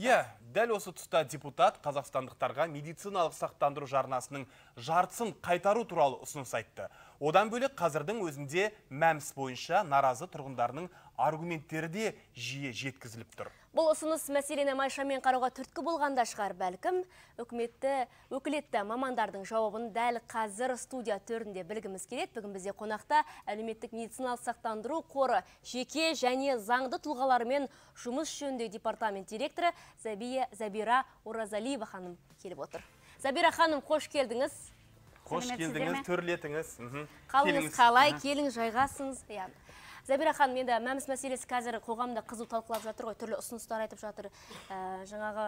Иә, дәл осы тұста депутат қазақстандықтарға медициналық сақтандыру жарнасының жартысын қайтару туралы ұсыныс айтты. Одан бөлек қазірдің өзінде мәмс бойынша наразы тұрғындарының аргументтері де жиі жеткізіліп тұр. Бұл ұсыныс мәселені майшамен қарауға түрткі болғанда шығар бәлкім. Өкіметті, өкілетті мамандардың жауабын дәл қазір студия төрінде білгіміз келеді. Бүгін бізде қонақта әлеуметтік медициналық сақтандыру қоры жеке және заңды тұлғаларымен жұмыс жөніндегі департамент директоры Забия Забира Оразалиева ханым келіп отыр. Забира ханым, қош келдіңіз. Қош келдіңіз, төрлетіңіз. Қалыңыз қалай, келіңіз жайғасыңыз. Иә. Забира ханым, енді мәміс мәселесі қазір қоғамда қызу талқылап жатыр ғой, түрлі ұсыныстар айтып жатыр. Ә, жаңағы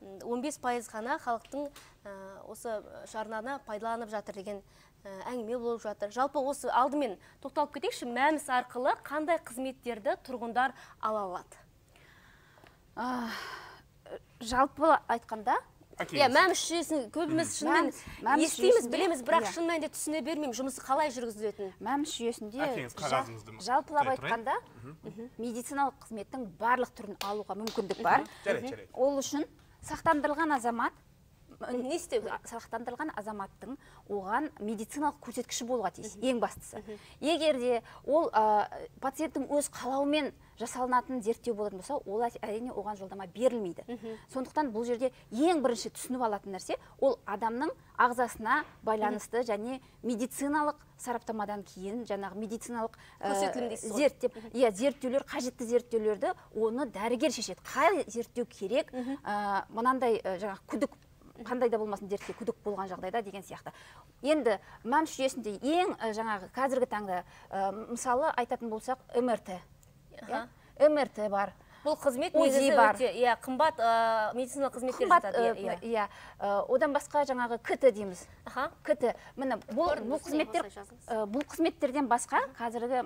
м, 15 пайыз ғана халықтың ә, осы жарнаны пайдаланып жатыр деген ә, әңгіме болып жатыр. Жалпы осы алдымен тоқталып кетейікші, мәміс арқылы қандай қызметтерді тұрғындар ала алады? Жалпы айтқанда. Иә, мәміс жүйесін көбіміз шынымен естиміз, білеміз, бірақ иә. шын мәнінде түсіне бермеймін жұмысы қалай жүргізілетінін. мәміс жүйесінде жалпылап айтқанда медициналық қызметтің барлық түрін алуға мүмкіндік бар. Ол үшін сақтандырылған азамат Не істеу керек? сақтандырылған азаматтың оған медициналық көрсеткіші болуға тиіс ең бастысы. Егер де ол ә, пациенттің өз қалауымен жасалынатын зерттеу болатын болса ол әрине оған жолдама берілмейді. Сондықтан бұл жерде ең бірінші түсініп алатын нәрсе ол адамның ағзасына байланысты және медициналық сараптамадан кейін жаңағы медициналық ә, зерттеп иә зерттеулер қажетті зерттеулерді оны дәрігер шешеді. Қай зерттеу керек? Ә, мынандай ә, жаңағы күдік қандай да болмасын дертке күдік болған жағдайда деген сияқты енді мәмс жүйесінде ең ә, жаңағы қазіргі таңда ә, мысалы айтатын болсақ мрт иә? мрт бар Бұл қызмет негізі өте, иә, қымбат ә, медициналық қызметтер жатады. ә, иә, иә. иә ә, одан басқа жаңағы кт дейміз Аха. кт міне бұл, бұл қызметтер ә, бұл қызметтерден басқа қазіргі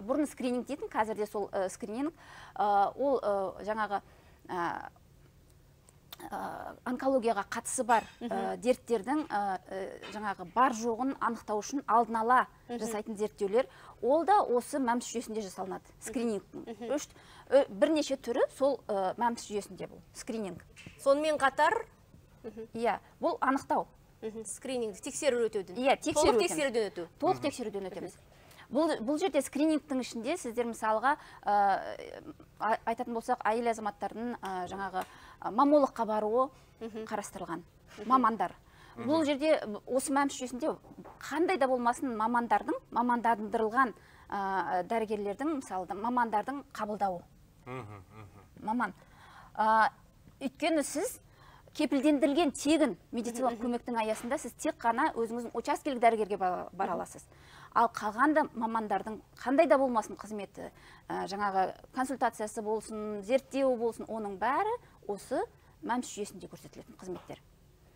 бұрын скрининг дейтін қазірде сол ә, скрининг ә, ол ә, жаңағы ә, онкологияға қатысы бар ә, дерттердің ә, жаңағы бар жоғын анықтау үшін алдын ала жасайтын зерттеулер. Ол да осы мәмс жүйесінде жасалынады скрининг. Үш бірнеше түрі сол ә, мәмс жүйесінде бұл скрининг. Сонымен қатар иә бұл анықтау. Скрининг, тексеру өтеуден. Иә, тексеру Толық тексеруден өту. толық тексеруден өтеміз. Бұл, бұл жерде скринингтің ішінде сіздер мысалға ә, айтатын болсақ әйел азаматтардың ә, жаңағы маммологқа баруы қарастырылған. Мамандар. Бұл жерде осы мәмс жүйесінде қандай да болмасын мамандардың мамандандырылған ә, дәрігерлердің мысалы да мамандардың қабылдауы. Маман. Ә, өйткені сіз кепілдендірілген тегін медициналық көмектің аясында сіз тек қана өзіңіздің учаскелік дәрігерге ба- бара аласыз. Ал қалғанда мамандардың қандай да болмасын қызметі ә, жаңағы консультациясы болсын зерттеуі болсын оның бәрі осы мәмс жүйесінде көрсетілетін қызметтер.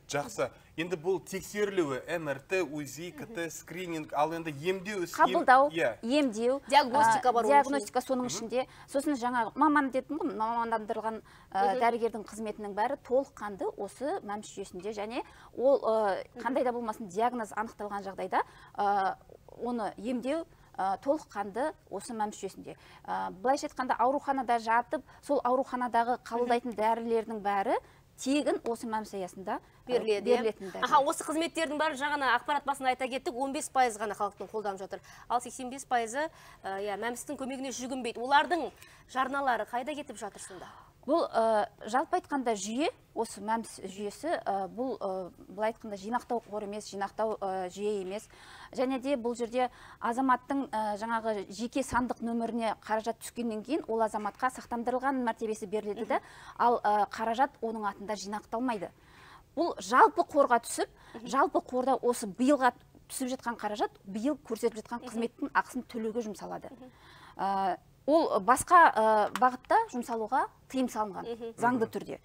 Жақсы. Енді бұл тексерілуі МРТ, УЗИ, КТ, скрининг, ал енді емдеу ісі- қабылдау Иә. емдеу Диагностика бар диагностика соның ішінде. Сосын жаңағы маман дедім ғой мамандандырылған ә, дәрігердің қызметінің бәрі толыққанды осы мәмс жүйесінде. Және ол ә, қандай да болмасын диагноз анықталған жағдайда ә, оны емдеу ә, толыққанды осы мәмс жүйесінде ә, былайша айтқанда ауруханада жатып сол ауруханадағы қабылдайтын дәрілердің бәрі тегін осы мәмс аясында ә, беріледі. иә? берілетін. Аха, осы қызметтердің бәрі жаңа ақпарат басында айта кеттік, 15 пайыз ғана халықтың қолданып жатыр. Ал 85 пайызы иә, мәмістің көмегіне жүгінбейді. Олардың жарналары қайда кетіп жатыр сонда? Бұл ә, жалпы айтқанда жүйе осы мәмс жүйесі ә, бұл ә, былай айтқанда жинақтау қор емес жинақтау ә, жүйе емес. Және де бұл жерде азаматтың ә, жаңағы жеке сандық нөміріне қаражат түскеннен кейін ол азаматқа сақтандырылған мәртебесі беріледі да ал қаражат оның атында жинақталмайды. Бұл жалпы қорға түсіп жалпы қорда осы биылға түсіп жатқан қаражат биыл көрсетіп жатқан қызметтің ақысын төлеуге жұмсалады. Ол басқа ә, бағытта жұмсалуға тыйым салынған заңды түрде.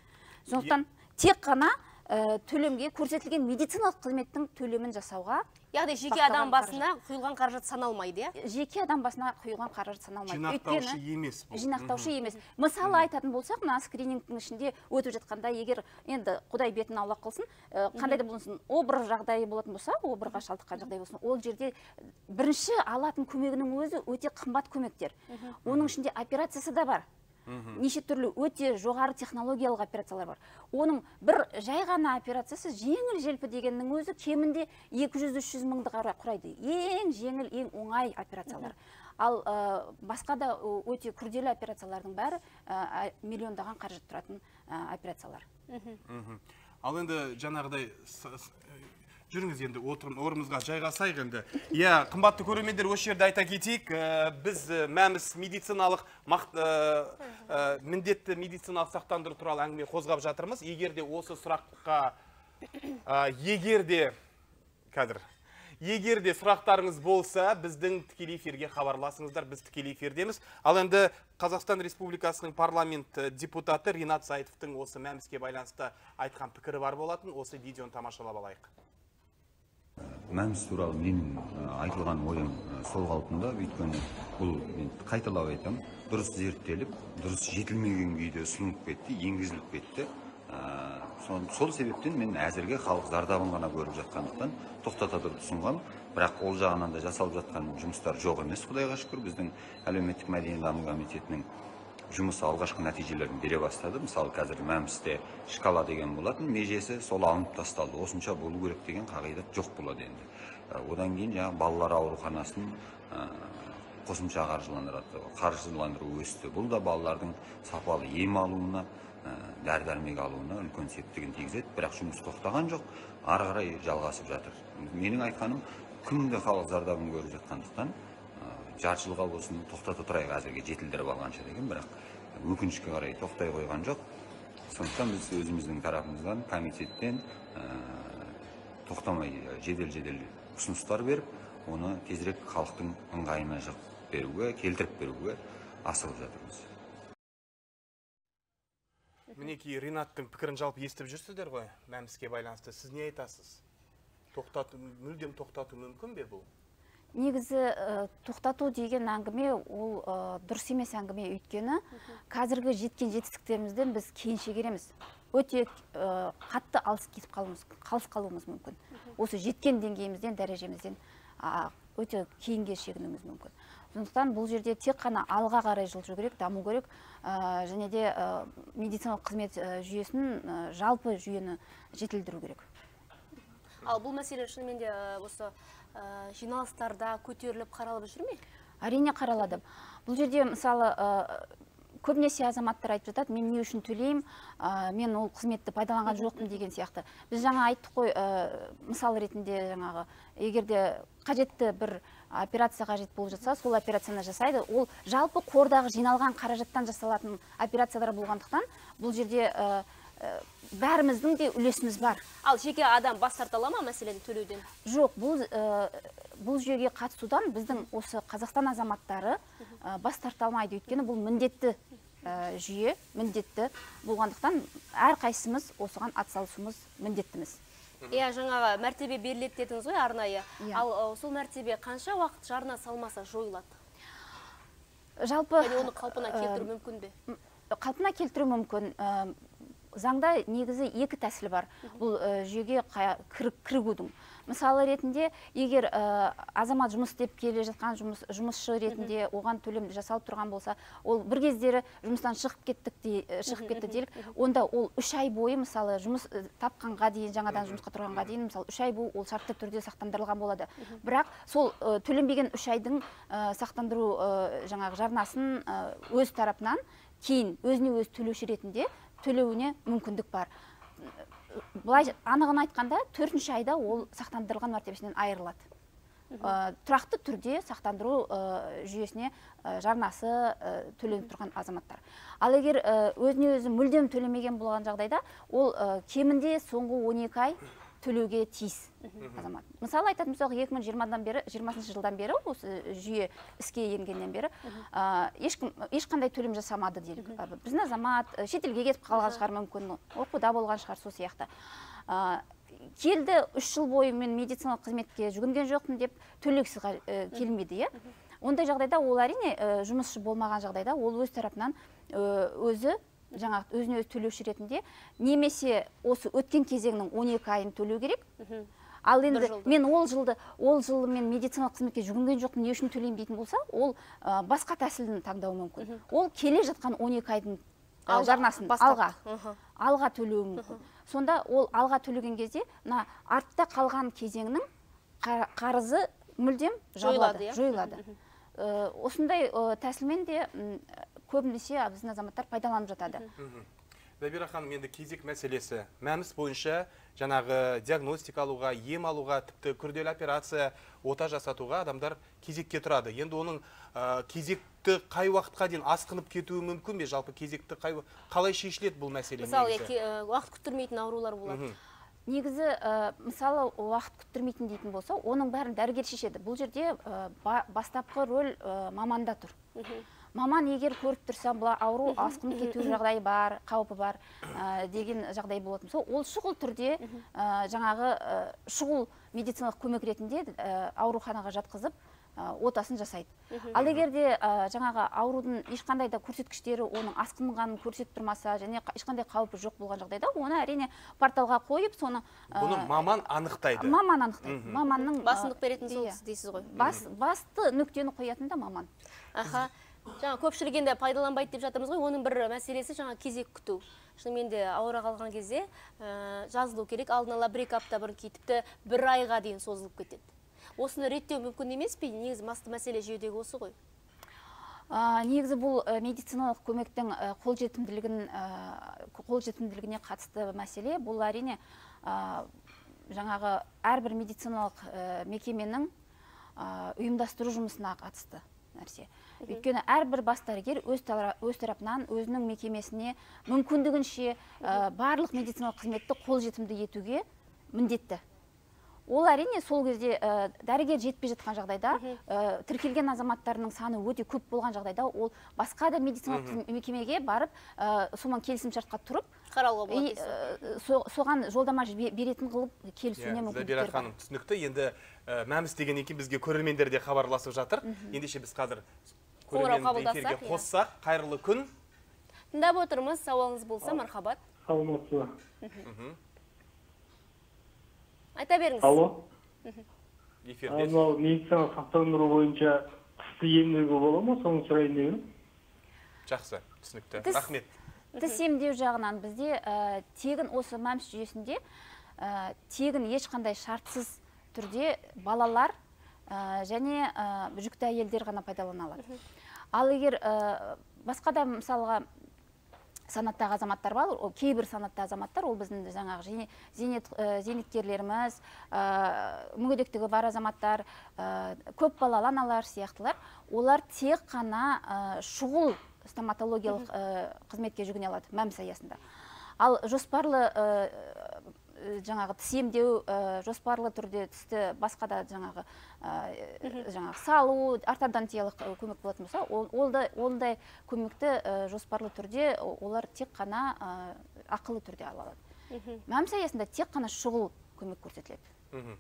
Сондықтан тек қана ә, төлемге көрсетілген медициналық қызметтің төлемін жасауға Яғни жеке адам басына құйылған қаражат саналмайды, иә? жеке адам басына құйылған қаражат саналмайды. Жинақтаушы емес бұл. жинақтаушы емес. Мысалы айтатын болсақ мына скринингтің ішінде өтіп жатқанда егер енді құдай бетін аулақ қылсын ә, қандай да болсын обыр жағдайы болатын болса обырға шалдыққан жағдай болсын ол жерде бірінші алатын көмегінің өзі өте қымбат көмектер. Оның ішінде операциясы да бар. Неше түрлі өте жоғары технологиялық операциялар бар. Оның бір жай ғана операциясы жеңіл желпі дегеннің өзі кемінде 200-300 мыңды құрайды. Ең жеңіл ең оңай операциялар. Ал ә, басқа да ö, өте күрделі операциялардың бәрі ә, миллиондаған қаражат тұратын ә, операциялар. Мгм. ал енді жаңағыдай э, жүріңіз енді отырым орнымызға жайғасайық енді. Иә қымбатты көрермендер осы жерде айта кетейік э, біз э, мәміс медициналық мақ- э, э, міндетті медициналық сақтандыру туралы әңгіме қозғап жатырмыз. Егер де осы сұраққа егер де қазір егер де сұрақтарыңыз болса біздің тікелей эфирге хабарласыңыздар біз тікелей эфирдеміз. Ал енді қазақстан республикасының парламент депутаты ринат зайытовтың осы мәміске байланысты айтқан пікірі бар болатын. Осы видеоны тамашалап алайық. Мәмс туралы менің айтылған ойым сол қалпында. Өйткені бұл мен қайталап айтамын дұрыс зерттеліп дұрыс жетілмеген күйде ұсынылып кетті енгізіліп кетті. Сол, сол себептен мен әзірге халық зардабын ғана көріп жатқандықтан тоқтата тұрып ұсынғам. Бірақ ол жағынан да жасалып жатқан жұмыстар жоқ емес құдайға шүкір. Біздің әлеуметтік мәдени даму комитетінің жұмысы алғашқы нәтижелерін бере бастады мысалы қазір мәмсте шкала деген болатын межесі сол алынып тасталды. Осынша болу керек деген қағидат жоқ болады енді. Ә, одан кейін жаңағы балалар ауруханасын ә, қосымша қаржыландырады қаржыландыру өсті. Бұл да балалардың сапалы ем алуына ә, дәрі дәрмек алуына үлкен септігін тигізеді. Бірақ жұмыс тоқтаған жоқ ары қарай жалғасып жатыр. Менің айтқаным күнде халық зардабын көріп жатқандықтан жарты жылға болсын тоқтата тұрайық әзірге жетілдіріп алғанша деген бірақ өкінішке қарай тоқтай қойған жоқ сондықтан біз өзіміздің тарапымыздан комитеттен ә, тоқтамай жедел жедел ұсыныстар беріп оны тезірек халықтың ыңғайына жығып беруге келтіріп беруге асығып жатырмыз мінекей ринаттың пікірін жалпы естіп жүрсіздер ғой? Мәміске байланысты сіз не айтасыз? Тоқтату мүлдем тоқтату мүмкін бе бұл? Негізі ә, тоқтату деген әңгіме ол ә, дұрыс емес әңгіме өйткені қазіргі жеткен жетістіктерімізден біз кейін шегереміз өте ә, қатты алыс кетіп қалуымыз қалыс қалуымыз мүмкін. Осы жеткен деңгейімізден дәрежемізден өте кейінге шегінуіміз мүмкін. Сондықтан бұл жерде тек қана алға қарай жылжу керек даму керек ә, және де ә, медициналық қызмет жүйесін ә, жалпы жүйені жетілдіру керек. Ал бұл мәселе шынымен де осы э, жиналыстарда көтеріліп қаралып жүр ме? Әрине қаралады. Бұл жерде мысалы ә, көбінесе азаматтар айтып жатады мен не үшін төлеймін? Ә, мен ол қызметті пайдаланған жоқпын деген сияқты. Біз жаңа айттық қой ә, мысал ретінде жаңағы егер де қажетті бір операция қажет болып жатса сол операцияны жасайды. Ол жалпы қордағы жиналған қаражаттан жасалатын операциялар болғандықтан бұл жерде ә, ә, бәріміздің де үлесіміз бар. Ал жеке адам бас тарта ала ма мәселен төлеуден? Жоқ бұл ә, бұл жүйеге қатысудан біздің осы қазақстан азаматтары ә, бас тарта алмайды. Өйткені бұл міндетті ә, жүйе міндетті болғандықтан әрқайсымыз осыған атсалысуымыз міндеттіміз. Иә жаңағы мәртебе беріледі дедіңіз ғой арнайы. Иә. ал э, сол мәртебе қанша уақыт жарна салмаса жойылады? Жалпы оны қалпына келтіру мүмкін бе? қалпына келтіру мүмкін. Заңда негізі екі тәсіл бар. Бұл ә, жүйеге кірігудің. Мысалы ретінде егер ә, азамат жұмыс істеп келе жатқан жұмыс, жұмысшы ретінде оған төлем жасалып тұрған болса ол бір кездері жұмыстан шығып кеттік де, шығып кетті делік. онда ол үш ай бойы мысалы жұмыс тапқанға дейін жаңадан жұмысқа тұрғанға дейін мысалы үш ай бойы ол шартты түрде сақтандырылған болады. Бірақ сол ә, төленбеген үш айдың ә, сақтандыру жаңағы жарнасын өз тарапынан кейін өзіне өзі төлеуші ретінде төлеуіне мүмкіндік бар. Былай анығын айтқанда төртінші айда ол сақтандырылған мәртебесінен айырылады. Ә, тұрақты түрде сақтандыру ә, жүйесіне ә, жарнасы ә, төленіп тұрған азаматтар. Ал егер ә, өзіне өзі мүлдем төлемеген болған жағдайда ол ә, кемінде соңғы 12 ай төлеуге тиіс азамат. Мысалы айтатын болсақ 2020-дан бері 20 жылдан бері осы жүйе іске енгеннен бері ә, ешкім ешқандай төлем жасамады делік. Ә, біздің азамат ә, шетелге кетіп қалған шығар мүмкін оқуда болған шығар сол сияқты. Ә, келді үш жыл бойы мен медициналық қызметке жүгінген жоқпын деп төлегісі ә, келмейді иә. Ондай жағдайда ол әрине ә, жұмысшы болмаған жағдайда ол өз тарапынан өзі жаңағы өзіне өзі төлеуші ретінде немесе осы өткен кезеңнің 12 айын төлеу керек. Ал енді мен ол жылды ол жылы мен медициналық қызметке жүгінген жоқпын не үшін төлеймін дейтін болса ол ә, басқа тәсілін таңдауы мүмкін. Ол келе жатқан 12 айдың ә, жарнасын алға. Мгм. алға төлеуі мүмкін. Сонда ол алға төлеген кезде мына артта қалған кезеңнің қа- қарызы мүлдем жабылады Жойылады, иә? жойылады. Э, осындай э, тәсілмен де көбінесе біздің азаматтар пайдаланып жатады. Забира ханым енді кезек мәселесі. Мәмс бойынша жаңағы диагностика алуға ем алуға тіпті күрделі операция ота жасатуға адамдар кезекке тұрады. Енді оның ә, кезекті қай уақытқа дейін асқынып кетуі мүмкін бе? Жалпы кезекті қай қалай шешіледі бұл мәселе мысалы э, уақыт күттірмейтін аурулар болады. Негізі ә, мысалы уақыт күттірмейтін дейтін болса оның бәрін дәрігер шешеді. Бұл жерде ә, ба- бастапқы рөл ә, маманда тұр. Маман егер көріп тұрса бұл ауру асқынып кету жағдайы бар қаупі бар ә, деген жағдай болатын. Болса ол шұғыл түрде ә, жаңағы ә, шұғыл медициналық көмек ретінде ә, ауруханаға жатқызып ә, отасын жасайды. Ал егер де ә, жаңағы аурудың ешқандай да көрсеткіштері оның асқынғанын көрсетіп тұрмаса және қа- ешқандай қаупі жоқ болған жағдайда оны әрине порталға қойып соны ә, бұны маман анықтайды. маман анықтайды. Маманның басымдық беретін сол иә. кісі дейсіз ғой. Бас, басты нүктені қоятын да маман. Аха. Жаңа көпшілік енді пайдаланбайды деп жатырмыз ғой. Оның бір мәселесі жаңа кезек күту. Шынымен де ауыра қалған кезде ә, жазылу керек. Алдын ала бір екі апта бұрын тіпті бір айға дейін созылып кетеді. Осыны реттеу мүмкін емес пе? Негізі басты мәселе жүйедегі осы ғой. Ә, негізі бұл ә, медициналық көмектің ә, қолжетімділігін қолжетімділігіне қатысты мәселе. Бұл әрине ә, жаңағы әрбір медициналық мекеменің ұйымдастыру жұмысына қатысты нәрсе. Өйткені әрбір бас дәрігер өз, тара- өз тарапынан өзінің мекемесіне мүмкіндігінше ә, барлық медициналық қызметті қолжетімді етуге міндетті. Ол әрине сол кезде ә, дәрігер жетпей жатқан жағдайда ә, тіркелген азаматтарының саны өте көп болған жағдайда ол басқа да медициналық мекемеге барып ә, сонымен келісімшартқа тұрып қарауға болады ә, со- соған жолдама беретін қылып келісуіне Иә, мүмкіндіктер забира бар ханым түсінікті. Енді ә, мәмс дегеннен кейін бізге көрермендер де хабарласып жатыр. Ендеше біз қазір Қоңырау қабылдасақ, эфирге иә. қоссақ қайырлы күн. Тыңдап отырмыз. Сауалыңыз болса мархабат. саламатсыз ба айта беріңіз. Алло? Эфирде. Мынау медициналық сақтандыру бойынша қысқы емдеуге бола ма соны сұрайын деп едім жақсы түсінікті. Рахмет. тіс емдеу жағынан бізде ә, тегін осы мәмс жүйесінде ә, тегін ешқандай шартсыз түрде балалар ә, және ә, жүкті әйелдер ғана пайдалана алады ал егер ә, басқа да мысалға санаттағы азаматтар бар ол кейбір санатты азаматтар ол біздің жаңағы зейне- зейнет ә, зейнеткерлеріміз ә, мүгедектігі бар азаматтар ә, көп балалы аналар сияқтылар олар тек қана ә, шұғыл стоматологиялық ә, қызметке жүгіне алады мәмс аясында. Ал жоспарлы жаңағы тіс емдеу ә, жоспарлы түрде тісті басқа да жаңағы ә, жаңағы салу ортодонтиялық көмек болатын болса ол, ол да ондай көмекті жоспарлы түрде олар тек қана ақылы түрде ала алады. Мәмс аясында тек қана шұғыл көмек көрсетіледі.